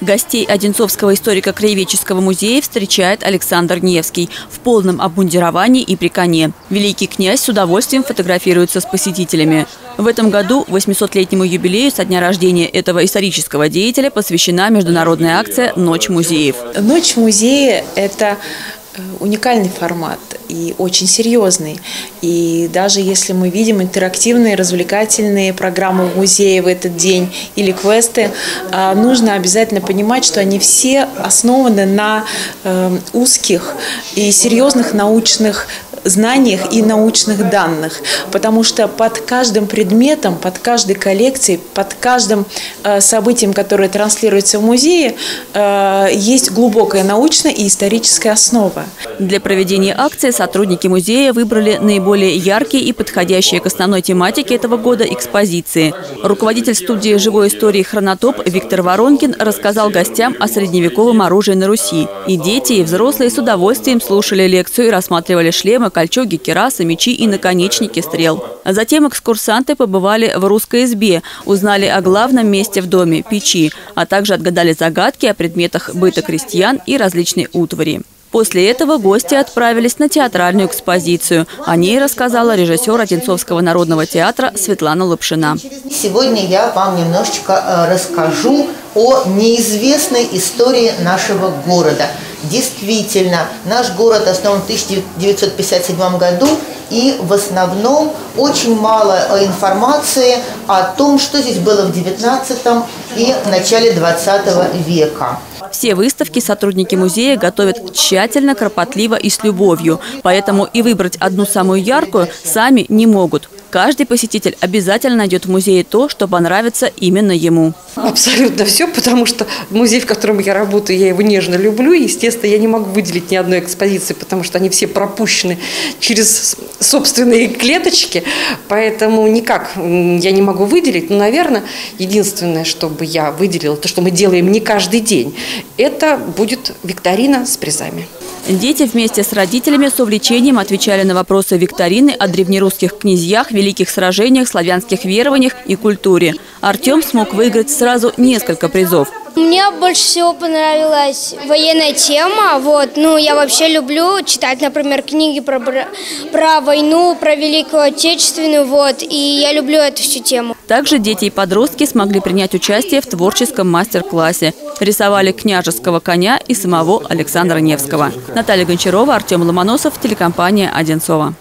Гостей Одинцовского историко-краеведческого музея встречает Александр Невский в полном обмундировании и при коне. Великий князь с удовольствием фотографируется с посетителями. В этом году 800-летнему юбилею со дня рождения этого исторического деятеля посвящена международная акция «Ночь музеев». «Ночь музея» – это уникальный формат и очень серьезный. И даже если мы видим интерактивные, развлекательные программы в музее в этот день или квесты, а, нужно обязательно понимать, что они все основаны на э, узких и серьезных научных знаниях и научных данных, потому что под каждым предметом, под каждой коллекцией, под каждым э, событием, которое транслируется в музее, э, есть глубокая научная и историческая основа. Для проведения акции сотрудники музея выбрали наиболее яркие и подходящие к основной тематике этого года экспозиции. Руководитель студии живой истории «Хронотоп» Виктор Воронкин рассказал гостям о средневековом оружии на Руси. И дети, и взрослые с удовольствием слушали лекцию и рассматривали шлемы, кольчуги, керасы, мечи и наконечники стрел. А затем экскурсанты побывали в русской избе, узнали о главном месте в доме – печи, а также отгадали загадки о предметах быта крестьян и различной утвари. После этого гости отправились на театральную экспозицию. О ней рассказала режиссер Одинцовского народного театра Светлана Лапшина. Сегодня я вам немножечко э, расскажу о неизвестной истории нашего города. Действительно, наш город основан в 1957 году, и в основном очень мало э, информации о том, что здесь было в 19 и начале 20 века. Все выставки сотрудники музея готовят тщательно, кропотливо и с любовью. Поэтому и выбрать одну самую яркую сами не могут. Каждый посетитель обязательно найдет в музее то, что понравится именно ему. Абсолютно все, потому что музей, в котором я работаю, я его нежно люблю. И, естественно, я не могу выделить ни одной экспозиции, потому что они все пропущены через собственные клеточки. Поэтому никак я не могу выделить. Но, наверное, единственное, что бы я выделила, то, что мы делаем не каждый день, это будет викторина с призами. Дети вместе с родителями с увлечением отвечали на вопросы викторины о древнерусских князьях, великих сражениях, славянских верованиях и культуре. Артем смог выиграть сразу несколько призов. Мне больше всего понравилась военная тема. Вот, ну, я вообще люблю читать, например, книги про, про войну, про Великую Отечественную, вот, и я люблю эту всю тему. Также дети и подростки смогли принять участие в творческом мастер-классе. Рисовали княжеского коня и самого Александра Невского. Наталья Гончарова, Артем Ломоносов, телекомпания «Одинцова».